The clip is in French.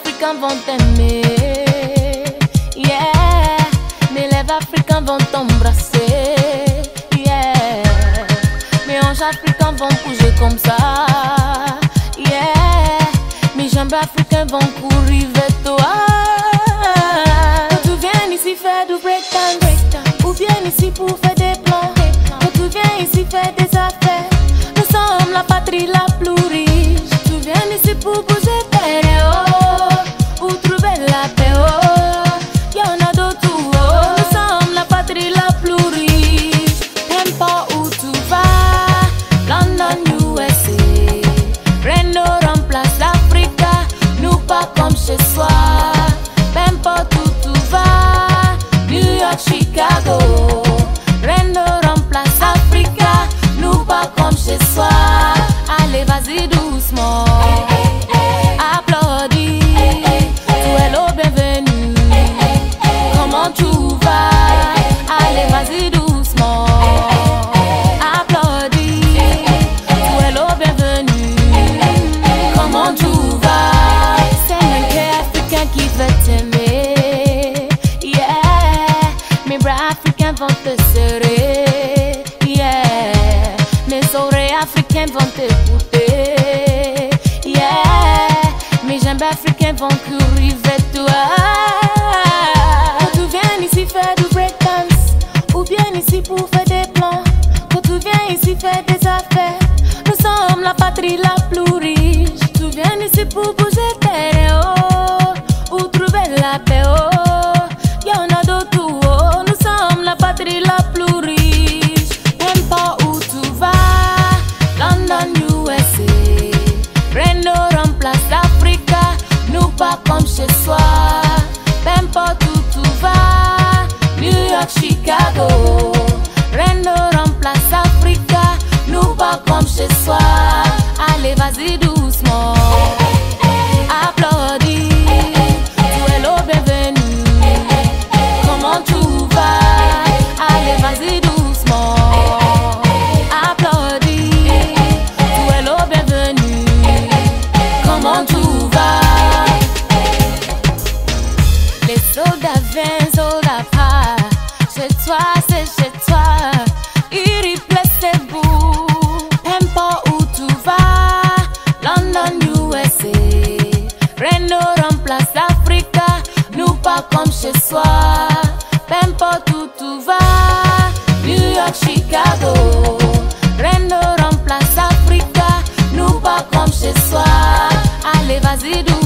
africains vont t'aimer. Yeah, mes lèvres africains vont t'embrasser. Yeah, mes hanches africains vont bouger comme ça. Yeah, mes jambes africains vont courir vers toi. Tu viens ici faire du breakdown, breakdown, ou viens ici pour faire des te serrer, yeah. Mes oreilles africaines vont t'écouter, yeah. Mes jambes africaines vont curver toi. Quand tu viens ici faire du breakdance, ou bien ici pour faire des plans. Quand tu viens ici faire des affaires, nous sommes la patrie la plus riche. Tu viens ici pour bouger. Chicago. Reno remplace Africa, nous pas comme chez soi. fazer do